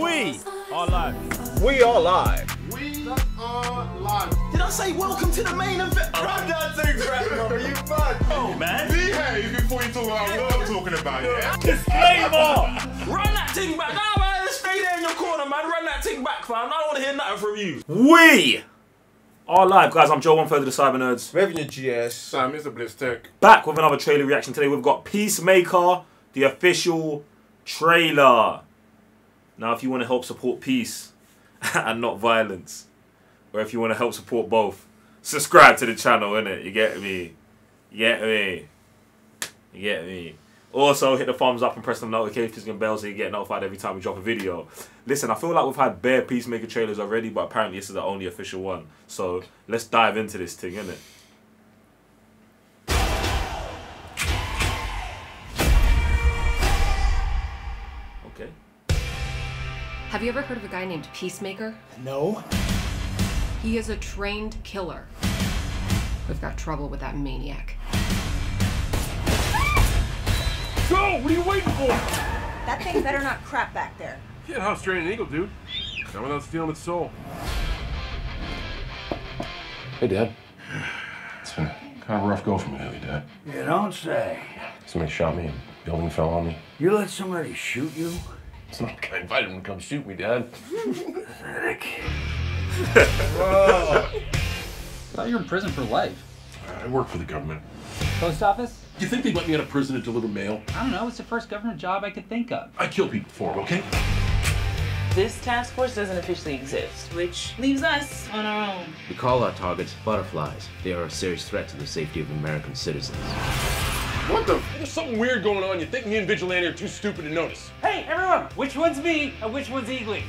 We are live. We are live. We are live. Did I say welcome to the main event? Run that thing back, bro. You mad? Oh man. Behave before you talk about what I'm talking about, yeah? Disclaimer. Run that thing back. Nah, man, stay there in your corner, man. Run that thing back, fam. I don't want to hear nothing from you. We are live, guys. I'm Joe, one third of the Cyber Nerds. Revenue GS. Sam, it's a Blitztek. Back with another trailer reaction today. We've got Peacemaker, the official trailer. Now, if you want to help support peace and not violence, or if you want to help support both, subscribe to the channel, innit? You get me? You get me? You get me? Also, hit the thumbs up and press the notification bell so you get notified every time we drop a video. Listen, I feel like we've had bare Peacemaker trailers already, but apparently this is the only official one. So let's dive into this thing, innit? Okay. Have you ever heard of a guy named Peacemaker? No. He is a trained killer. We've got trouble with that maniac. Go! What are you waiting for? That thing better not crap back there. Can't house train an eagle, dude. Not without stealing its soul. Hey, Dad. It's been kind of a rough go for me lately, Dad. You don't say. Somebody shot me and building fell on me. You let somebody shoot you? It's not like I invited him to come shoot me, Dad. Pathetic. thought you were in prison for life. I work for the government. Post office? You think they'd let me out of prison to deliver mail? I don't know. It's the first government job I could think of. I kill people for it, okay? This task force doesn't officially exist, which leaves us on our own. We call our targets butterflies. They are a serious threat to the safety of American citizens. What the? There's something weird going on. You think me and Vigilante are too stupid to notice? Hey, everyone! Which one's me and which one's Eagly?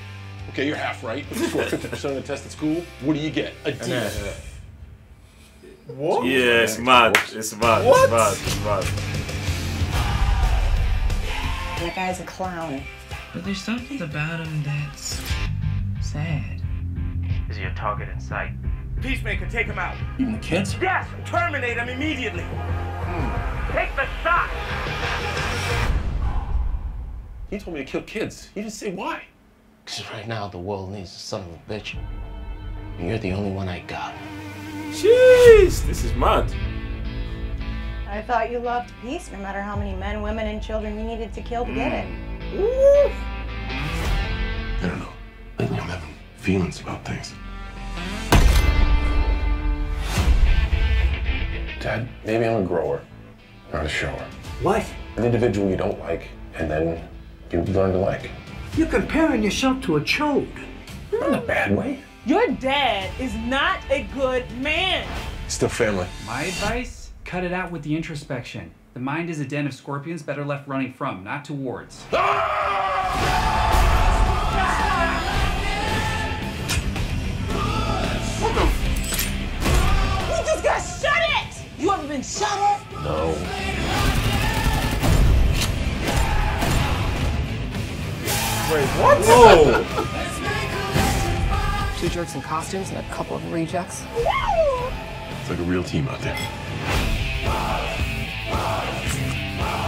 Okay, you're half right. If you score 50% of the test at school, what do you get? A D. What? Yeah, it's mad. It's mad. What? It's mad. It's mad. That guy's a clown. But there's something about him that's sad. Is he a target in sight? Peacemaker, take him out. Even the kids? Yes, terminate him immediately. Hmm. Take the shot. He told me to kill kids. He didn't say why. Because right now the world needs a son of a bitch. And you're the only one I got. Jeez, this is mad. I thought you loved peace no matter how many men, women, and children you needed to kill to get it. Hmm. I don't know. Lately I'm having feelings about things. Dad, maybe I'm a grower, not a shower. What? An individual you don't like, and then you learn to like. You're comparing yourself to a chode. Not in a bad way. Your dad is not a good man. Still family. My advice? Cut it out with the introspection. The mind is a den of scorpions better left running from, not towards. Ah! You just got shut it! You ever been shot at? No. Wait, what? Whoa. Two jerks in costumes and a couple of rejects. It's like a real team out there.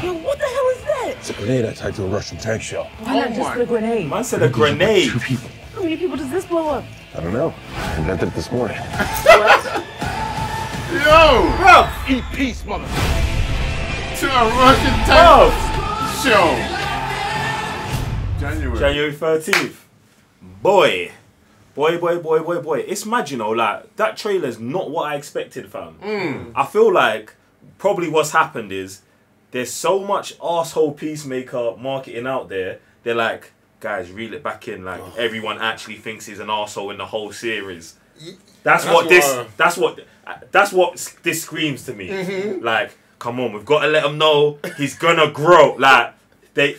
Yo, what the hell is that? It's a grenade I tied to a Russian tank shell. Why not just oh put a grenade? Man said a grenade. Two people. How many people does this blow up? I don't know. I invented it this morning. Yo! Bro, Eat peace, mother. To a Russian Bro. tank show. January. January 13th. Boy. Boy, boy, boy, boy, boy. It's mad, you know, like, that trailer's not what I expected, fam. Mm. I feel like probably what's happened is there's so much asshole peacemaker marketing out there. They're like, guys, reel it back in. Like, everyone actually thinks he's an asshole in the whole series. That's, That's what this. why- That's what. That's what this screams to me. Mm-hmm. Like, come on, we've got to let him know he's gonna grow. Like, they.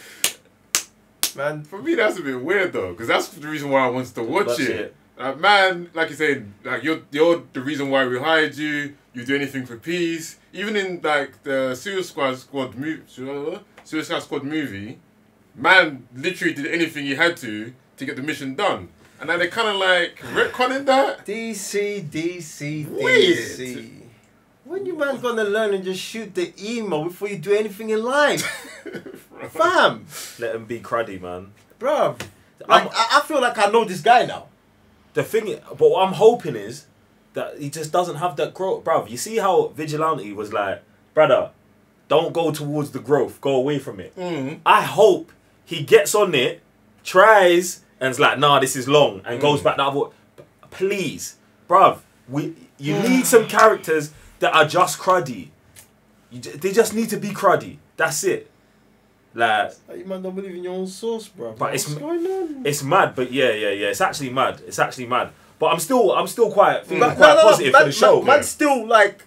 Man, for me that's a bit weird though, because that's the reason why I wanted to watch it. it. Like, man, like you said, like you're you're the reason why we hired you. You do anything for peace. Even in like the Suicide Squad Squad movie, Suicide Squad movie, man literally did anything he had to to get the mission done. And now they're kind of like retconning that. DC, DC, Weird. DC. When you man gonna learn and just shoot the emo before you do anything in life? Fam, Let him be cruddy, man. bruv. Like, I, I feel like I know this guy now. The thing, but what I'm hoping is that he just doesn't have that growth, bruv. You see how Vigilante was like, brother, don't go towards the growth, go away from it. Mm. I hope he gets on it, tries, and is like, nah, this is long, and goes Mm. back the other. Please, bruv, we you need some characters that are just cruddy. You, they just need to be cruddy. That's it. Like, Like, you man don't believe in your own source, bro. But What's it's- going on? it's mad, but yeah, yeah, yeah. It's actually mad. It's actually mad. But I'm still, I'm still quite, feeling Man- quite no, no, no, positive man, for the show. Man, man's still like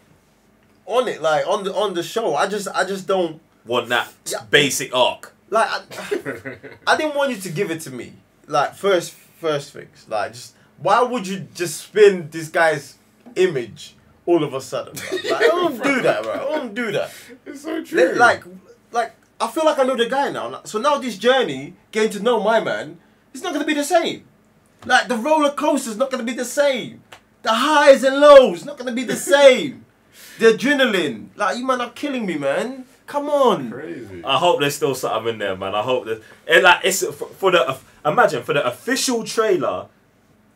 on it, like on the on the show. I just I just don't Want that basic arc. like. I, I didn't want you to give it to me. Like first first things, like just why would you just spin this guy's image all of a sudden? bro? Like, I don't do that, bro. I don't do that. It's so true. Li- Like like I feel like I know the guy now. So now this journey, getting to know my man, it's not gonna be the same. Like the roller coaster's not gonna be the same. The highs and lows not gonna be the same. the adrenaline, like you man are killing me, man. Come on. crazy. I hope there's still something in there, man. I hope that it like it's for, for the imagine for the official trailer.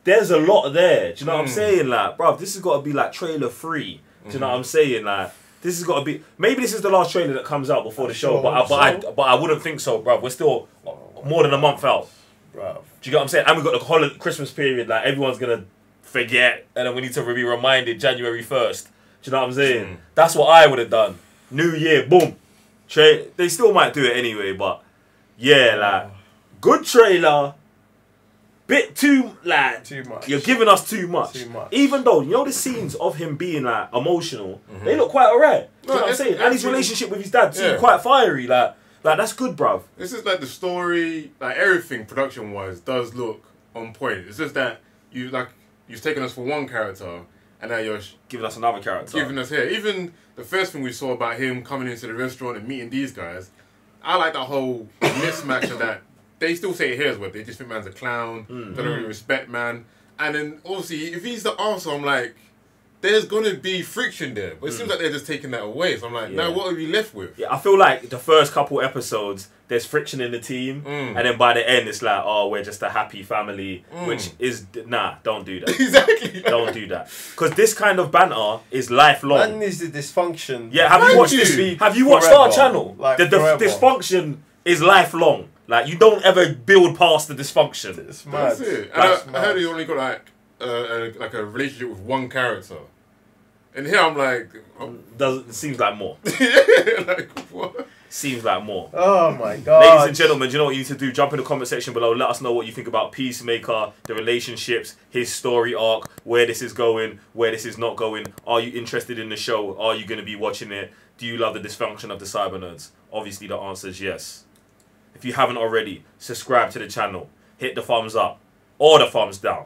There's a lot there. Do you know what I'm Mm. saying? Like, bro, this has got to be like trailer free. Do you know what I'm saying? Like, this has got to be. Maybe this is the last trailer that comes out before the show, sure but I, but I but I wouldn't think so, bro. We're still more than a month out. Bro. Do you get what I'm saying? And we've got the holiday Christmas period. Like everyone's gonna forget, and then we need to be reminded January first. Do you know what I'm saying? Hmm. That's what I would have done. New Year, boom. Tra- they still might do it anyway, but yeah, like oh. good trailer. Bit too like Too much. You're giving us too much. Too much. Even though you know the scenes of him being like emotional, mm-hmm. they look quite alright. Do you No, know what I'm saying? And his relationship with his dad too, Yeah. quite fiery. Like, like that's good, bruv. This is like the story, like everything production wise does look on point. It's just that you like you've taken us for one character and now you're Giving us another character. giving us here. Even the first thing we saw about him coming into the restaurant and meeting these guys, I like that whole mismatch of that. They still say here's what they just think man's a clown. Mm. They don't really respect man. And then obviously if he's the arsehole, I'm like, there's gonna be friction there. But it seems like they're just taking that away. So I'm like, now Mm. What are we left with? Yeah, I feel like the first couple episodes, there's friction in the team, Mm. and then by the end, it's like, oh, we're just a happy family, Mm. which is nah, don't do that, exactly. don't do that, because this kind of banter is lifelong. Man needs the dysfunction. yeah, have you watched you. this? Have you watched Forever. our channel? Like, the, the dysfunction is lifelong. Like you don't ever build past the dysfunction. It's mad. That's it. And That's I, I heard he only got like uh, a, like a relationship with one character. And here I'm like, oh, Doesn't it seems like more. like what? Seems like more. Oh my god. Ladies and gentlemen, do you know what you need to do? Jump in the comment section below. Let us know what you think about Peacemaker, the relationships, his story arc, where this is going, where this is not going. Are you interested in the show? Are you going to be watching it? Do you love the dysfunction of the Cyber Nerds? Obviously, the answer is yes. If you haven't already, subscribe to the channel, hit the thumbs up or the thumbs down,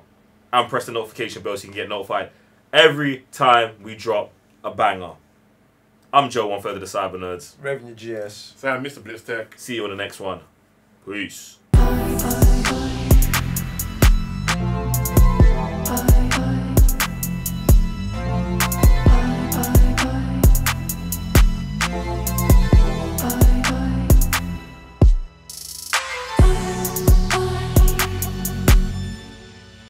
and press the notification bell so you can get notified every time we drop a banger. I'm Joe, one third of the Cyber Nerds. Revenue GS. Sam, Mr. Blitztek. See you on the next one. Peace. Bye.